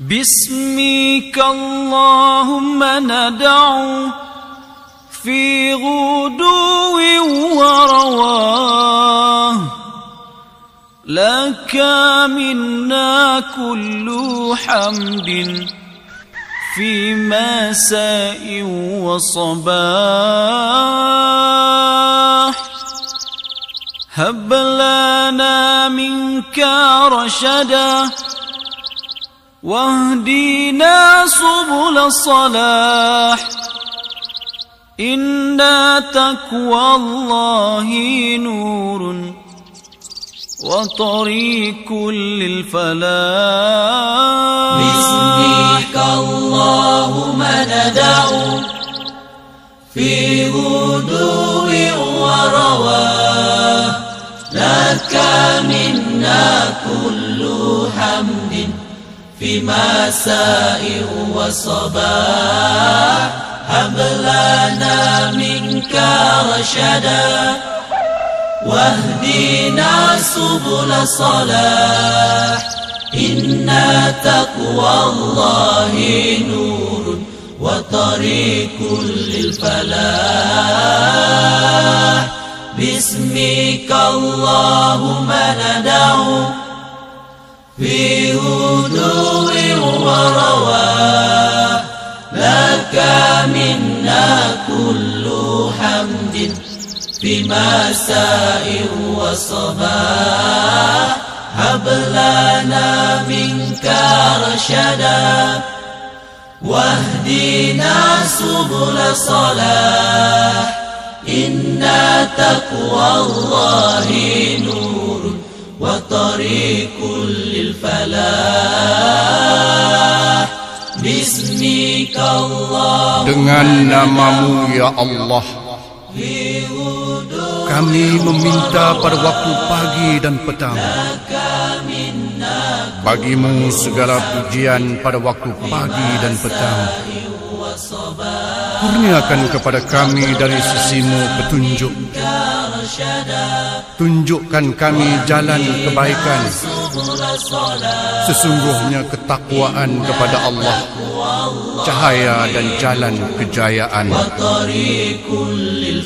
باسمك اللهم ندعو في غدو ورواه لك منا كل حمد في مساء وصباح هب لنا منك رشدا واهدنا سبل الصلاح. إن تقوى الله نور وطريق للفلاح. باسمك اللهم ندعو في غدو ورواه. لك منا كل حمد. في مساء وصباح هب لنا منك رشدا. واهدنا سبل صلاح. إن تقوى الله نور وطريق للفلاح. باسمك اللهم ندعو في هدوء ورواه لك منا كل حمد في مساء وصباح. هب لنا منك رشدا. واهدنا سبل صلاح. إن تقوى الله نور. وطريق للفلاح باسمك الله Dengan namamu ya Allah Kami meminta pada waktu pagi dan petang Bagimu segala pujian pada waktu pagi dan petang Kurniakan kepada kami dari sisimu petunjuk Tunjukkan kami jalan kebaikan. Sesungguhnya ketakwaan kepada Allah. Cahaya dan jalan kejayaan. Wa tarikul lil